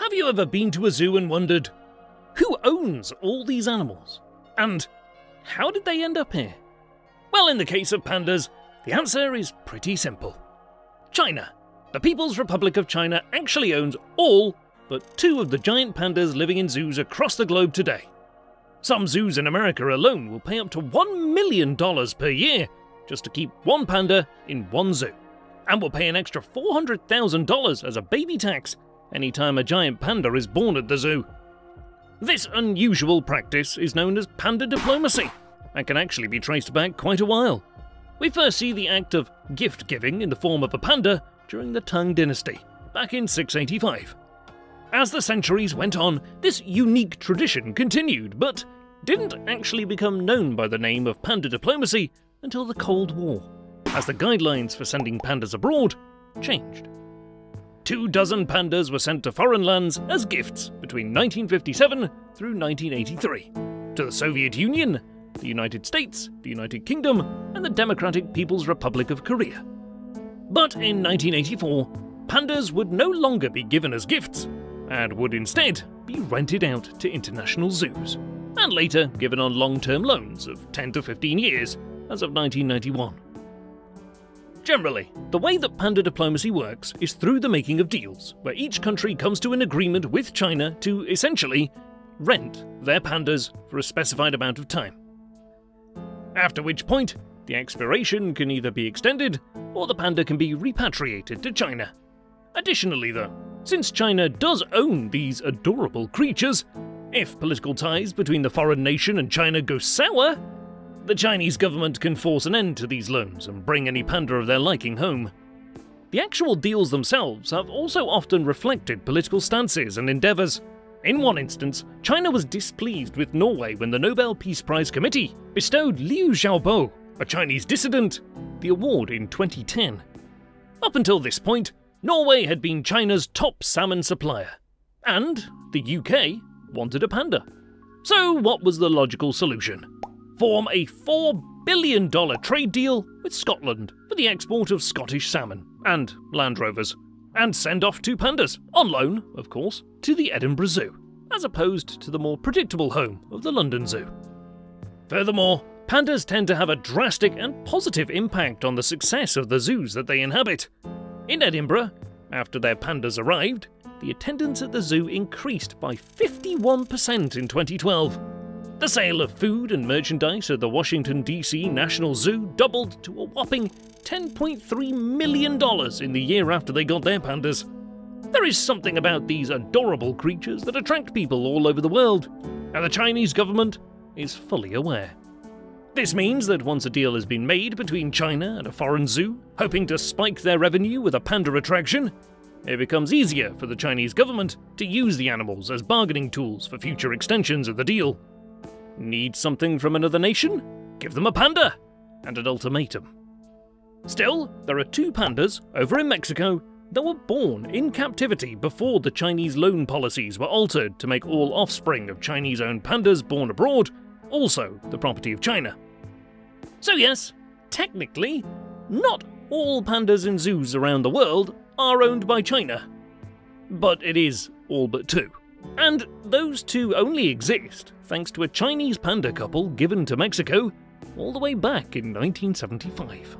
Have you ever been to a zoo and wondered who owns all these animals? And how did they end up here? Well, in the case of pandas, the answer is pretty simple. China. The People's Republic of China actually owns all but two of the giant pandas living in zoos across the globe today. Some zoos in America alone will pay up to $1 million per year just to keep one panda in one zoo, and will pay an extra $400,000 as a baby tax anytime a giant panda is born at the zoo. This unusual practice is known as panda diplomacy and can actually be traced back quite a while. We first see the act of gift giving in the form of a panda during the Tang Dynasty, back in 685. As the centuries went on, this unique tradition continued, but didn't actually become known by the name of panda diplomacy until the Cold War, as the guidelines for sending pandas abroad changed. Two dozen pandas were sent to foreign lands as gifts between 1957 through 1983 to the Soviet Union, the United States, the United Kingdom, and the Democratic People's Republic of Korea. But in 1984, pandas would no longer be given as gifts and would instead be rented out to international zoos, and later given on long term loans of 10 to 15 years as of 1991. Generally, the way that panda diplomacy works is through the making of deals, where each country comes to an agreement with China to essentially rent their pandas for a specified amount of time. After which point, the expiration can either be extended or the panda can be repatriated to China. Additionally, though, since China does own these adorable creatures, if political ties between the foreign nation and China go sour, the Chinese government can force an end to these loans and bring any panda of their liking home. The actual deals themselves have also often reflected political stances and endeavours. In one instance, China was displeased with Norway when the Nobel Peace Prize Committee bestowed Liu Xiaobo, a Chinese dissident, the award in 2010. Up until this point, Norway had been China's top salmon supplier, and the UK wanted a panda. So, what was the logical solution? Form a $4 billion trade deal with Scotland for the export of Scottish salmon and Land Rovers, and send off two pandas, on loan, of course, to the Edinburgh Zoo, as opposed to the more predictable home of the London Zoo. Furthermore, pandas tend to have a drastic and positive impact on the success of the zoos that they inhabit. In Edinburgh, after their pandas arrived, the attendance at the zoo increased by 51% in 2012 the sale of food and merchandise at the Washington, D.C. National Zoo doubled to a whopping $10.3 million in the year after they got their pandas. There is something about these adorable creatures that attract people all over the world, and the Chinese government is fully aware. This means that once a deal has been made between China and a foreign zoo, hoping to spike their revenue with a panda attraction, it becomes easier for the Chinese government to use the animals as bargaining tools for future extensions of the deal. Need something from another nation? Give them a panda! And an ultimatum. Still, there are two pandas over in Mexico that were born in captivity before the Chinese loan policies were altered to make all offspring of Chinese owned pandas born abroad also the property of China. So, yes, technically, not all pandas in zoos around the world are owned by China. But it is all but two. And those two only exist thanks to a Chinese panda couple given to Mexico all the way back in 1975.